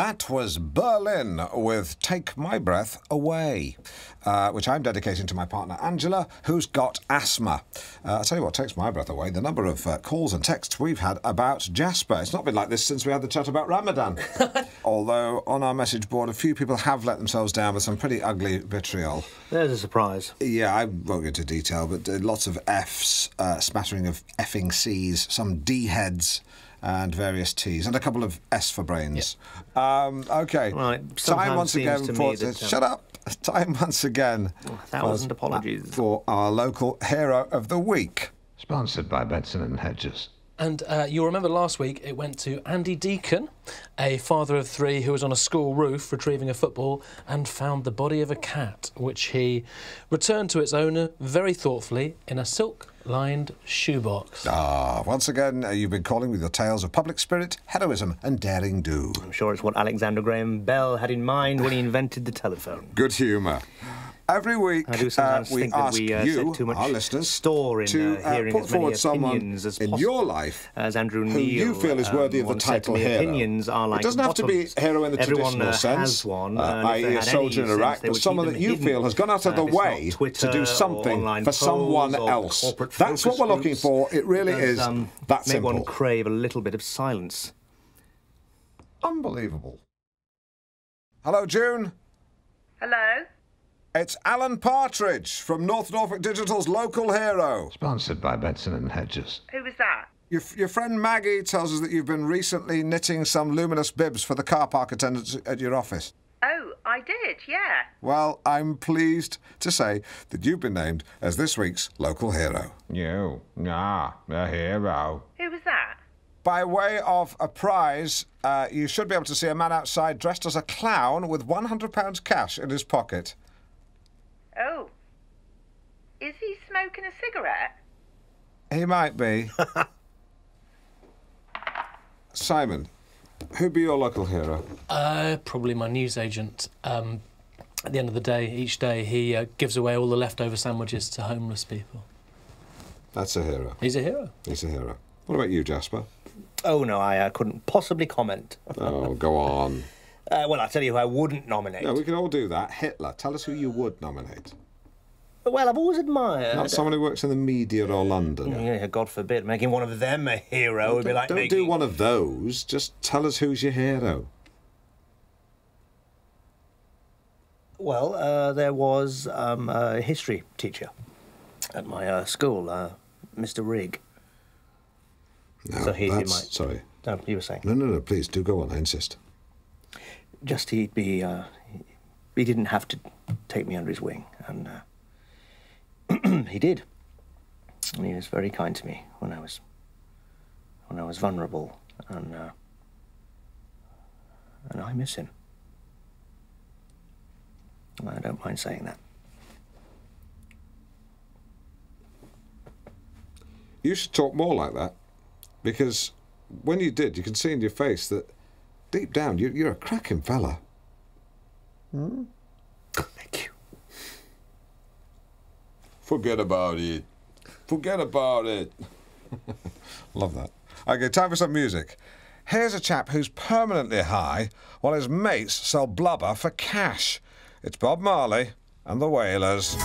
That was Berlin with Take My Breath Away, uh, which I'm dedicating to my partner Angela, who's got asthma. Uh, I'll tell you what takes my breath away the number of uh, calls and texts we've had about Jasper. It's not been like this since we had the chat about Ramadan. Although on our message board, a few people have let themselves down with some pretty ugly vitriol. There's a surprise. Yeah, I won't go into detail, but uh, lots of Fs, uh, smattering of effing Cs, some D heads and various T's, and a couple of S for brains. Um, okay. Right, Time once again for me that, shut up. Time once again A thousand for- apologies. for our local hero of the week. Sponsored by Benson and Hedges. And uh, you'll remember last week it went to Andy Deacon, a father of three who was on a school roof retrieving a football and found the body of a cat, which he returned to its owner very thoughtfully in a silk lined shoebox. Ah, once again, uh, you've been calling with your tales of public spirit, heroism, and daring do. I'm sure it's what Alexander Graham Bell had in mind when he invented the telephone. Good humour. Every week, I do uh, we think that ask we uh, you, too much our listeners, store in to uh, hearing put as forward someone opinions as in your life as Andrew who you feel is worthy of um, the title hero. Opinions are like it doesn't have to be bottoms. hero in the Everyone, traditional uh, sense, has one, uh, and if they i.e. a soldier in Iraq, but someone that you hidden. feel has gone out of Uh, the if way to do something for someone else. That's what we're looking for. It really does, is um, that make simple. one crave a little bit of silence. Unbelievable. Hello, June. Hello? It's Alan Partridge from North Norfolk Digital's local hero. Sponsored by Benson and Hedges. Who was that? Your, your friend Maggie tells us that you've been recently knitting some luminous bibs for the car park attendants at your office. Oh, I did, yeah. Well, I'm pleased to say that you've been named as this week's local hero. You, ah, a hero. Who was that? By way of a prize, uh, you should be able to see a man outside dressed as a clown with £100 cash in his pocket. Oh. Is he smoking a cigarette? He might be. Simon, who'd be your local hero? Uh, probably my newsagent. Um, at the end of the day, each day, he uh, gives away all the leftover sandwiches to homeless people. That's a hero. He's a hero. He's a hero. What about you, Jasper? Oh no, I uh, couldn't possibly comment. Oh, go on. Uh, well, I'll tell you who I wouldn't nominate. No, we can all do that. Hitler. Tell us who you would nominate. Well, I've always admired. Not someone who works in the media or London. Yeah, God forbid, making one of them a hero would be like Don't making... do one of those. Just tell us who's your hero. Well, uh, there was um, a history teacher at my uh, school, uh, Mr. Rigg. No, So be that's... Sorry. No, you were saying. No, no, no, please, do go on. I insist. Just he'd be. Uh, he didn't have to take me under his wing, and uh, he did. And he was very kind to me when I was when I was vulnerable, and uh, and I miss him. I don't mind saying that. You should talk more like that. Because when you did, you can see in your face that deep down, you, you're a cracking fella. Hmm? Thank you. Forget about it. Forget about it. Love that. Okay, time for some music. Here's a chap who's permanently high while his mates sell blubber for cash. It's Bob Marley and the Wailers.